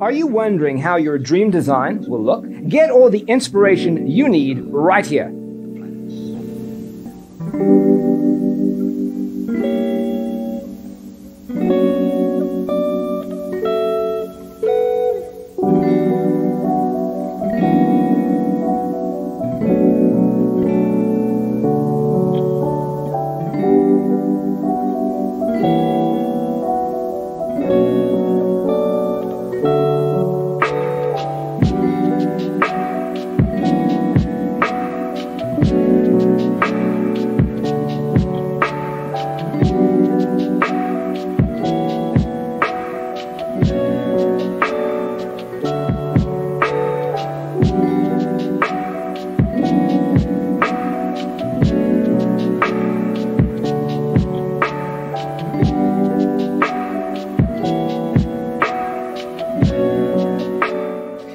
Are you wondering how your dream design will look? Get all the inspiration you need right here.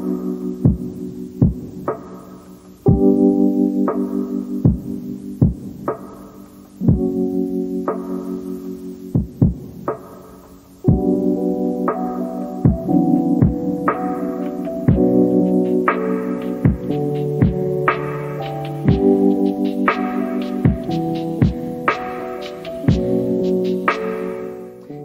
thank you